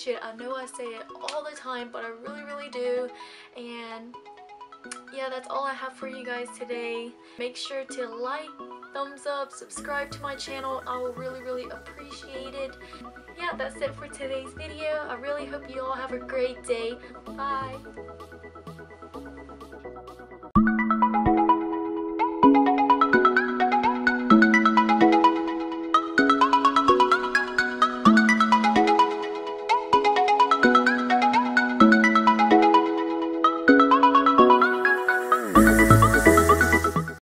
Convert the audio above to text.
appreciate it. I know I say it all the time, but I really, really do. And yeah, that's all I have for you guys today. Make sure to like, thumbs up, subscribe to my channel. I will really, really appreciate it. Yeah, that's it for today's video. I really hope you all have a great day. Bye!